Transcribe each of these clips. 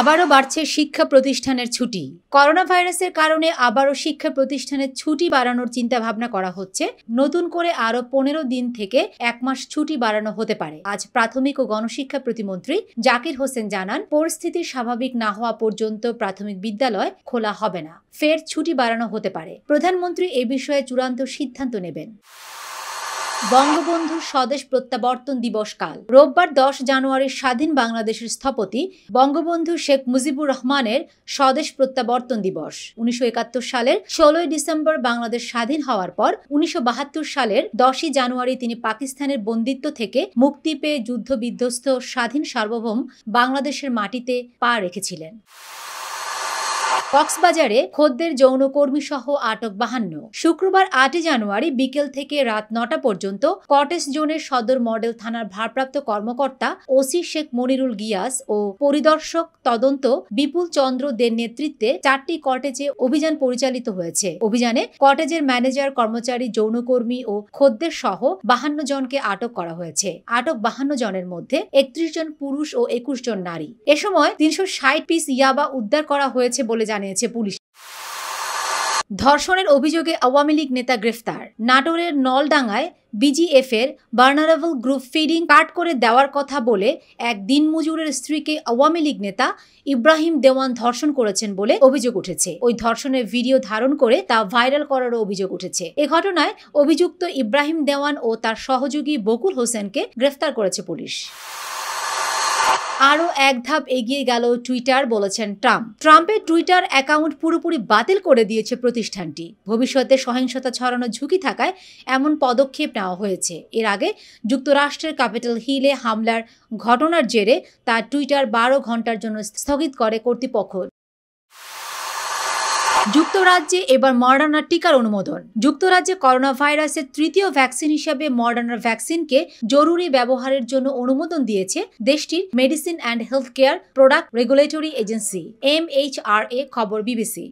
আবারও বাড়ছে শিক্ষা প্রতিষ্ঠানের ছুটি। করোনা ভাইরাসের কারণে আবারও শিক্ষা প্রতিষ্ঠানের ছুটি বাড়ানোর চিন্তা ভাবনা করা হচ্ছে। নতুন করে আরও পনেরো দিন থেকে এক মাস ছুটি বাড়ানো হতে পারে। আজ প্রাথমিক ও গণশিক্ষা প্রতিমন্ত্রী জাকির হোসেন জানান, পরিস্থিতি স্বাভাবিক না হওয়া পর্যন্ত প্রাথমিক বিদ্যালয় খোলা হবে না। ফের ছুটি বাড়ানো হতে পারে। প্রধানমন্ত্রী এ বিষয়ে চূড়ান্ত সিদ্ধান্ত নেবেন। বঙ্গবন্ধু স্বদেশ প্রত্যাবর্তন দিবস কাল। রোববার দশ জানুয়ারির স্বাধীন বাংলাদেশের স্থপতি বঙ্গবন্ধু শেখ মুজিবুর রহমানের স্বদেশ প্রত্যাবর্তন দিবস। উনিশশো একাত্তর সালের ষোলোই ডিসেম্বর বাংলাদেশ স্বাধীন হওয়ার পর উনিশশো বাহাত্তর সালের দশই জানুয়ারি তিনি পাকিস্তানের বন্দিত্ব থেকে মুক্তি পেয়ে যুদ্ধ বিধ্বস্ত স্বাধীন সার্বভৌম বাংলাদেশের মাটিতে পা রেখেছিলেন। কক্সবাজারে খদ্দের যৌনকর্মী সহ আটক বাহান্ন। শুক্রবার আটই জানুয়ারি বিকেল থেকে রাত নটা পর্যন্ত কটেজ জোনের সদর মডেল থানার ভারপ্রাপ্ত কর্মকর্তা ওসি শেখ মনিরুল গিয়াস ও পরিদর্শক তদন্ত বিপুল চন্দ্র দের নেতৃত্বে চারটি কটেজে অভিযান পরিচালিত হয়েছে। অভিযানে কটেজের ম্যানেজার, কর্মচারী, যৌনকর্মী ও খদ্দের সহ বাহান্ন জনকে আটক করা হয়েছে। আটক বাহান্ন জনের মধ্যে একত্রিশ জন পুরুষ ও একুশ জন নারী। এ সময় তিনশো ষাট পিস ইয়াবা উদ্ধার করা হয়েছে বলে জানিয়েছে পুলিশ। ধর্ষণের অভিযোগে আওয়ামী লীগ নেতা গ্রেফতার। নাটোরের নলডাঙ্গায় বিজিএফ এর বার্নারেবল গ্রুপ ফিডিং কাট করে দেওয়ার কথা বলে এক দিনমজুরের স্ত্রীকে আওয়ামী লীগ নেতা ইব্রাহিম দেওয়ান ধর্ষণ করেছেন বলে অভিযোগ উঠেছে। ওই ধর্ষণের ভিডিও ধারণ করে তা ভাইরাল করারও অভিযোগ উঠেছে। এ ঘটনায় অভিযুক্ত ইব্রাহিম দেওয়ান ও তার সহযোগী বকুল হোসেনকে গ্রেফতার করেছে পুলিশ। আরও এক ধাপ এগিয়ে গেল টুইটার, বলেছেন ট্রাম্প। ট্রাম্পের টুইটার অ্যাকাউন্ট পুরোপুরি বাতিল করে দিয়েছে প্রতিষ্ঠানটি। ভবিষ্যতে সহিংসতা ছড়ানোর ঝুঁকি থাকায় এমন পদক্ষেপ নেওয়া হয়েছে। এর আগে যুক্তরাষ্ট্রের ক্যাপিটাল হিলে হামলার ঘটনার জেরে তার টুইটার বারো ঘণ্টার জন্য স্থগিত করে কর্তৃপক্ষ। যুক্তরাজ্যে এবার মডার্নার টিকার অনুমোদন। যুক্তরাজ্যে করোনা ভাইরাসের তৃতীয় ভ্যাকসিন হিসাবে মডার্নার ভ্যাকসিনকে জরুরি ব্যবহারের জন্য অনুমোদন দিয়েছে দেশটির medicine and health care product regulatory agency M H R A খবর বিবিসি।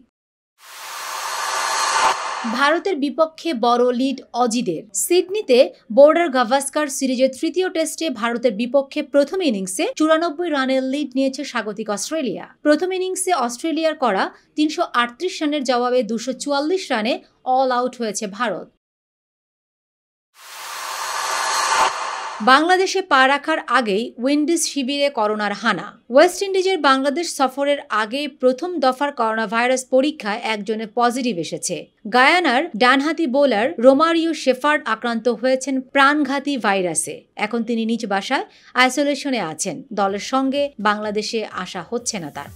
ভারতের বিপক্ষে বড় লিড অজিদের। সিডনিতে বোর্ডার গাভাস্কার সিরিজের তৃতীয় টেস্টে ভারতের বিপক্ষে প্রথম ইনিংসে চুরানব্বই রানের লিড নিয়েছে স্বাগতিক অস্ট্রেলিয়া। প্রথম ইনিংসে অস্ট্রেলিয়ার করা তিনশো আটত্রিশ রানের জবাবে দুশো রানে অল আউট হয়েছে ভারত। বাংলাদেশে পা রাখার আগেই উইন্ডিজ শিবিরে করোনার হানা। ওয়েস্ট ইন্ডিজের বাংলাদেশ সফরের আগে প্রথম দফার করোনা ভাইরাস পরীক্ষায় একজনের পজিটিভ এসেছে। গায়ানার ডানহাতি বোলার রোমারিও শেফার্ড আক্রান্ত হয়েছেন প্রাণঘাতী ভাইরাসে। এখন তিনি নিজ বাসায় আইসোলেশনে আছেন। দলের সঙ্গে বাংলাদেশে আসা হচ্ছে না তার।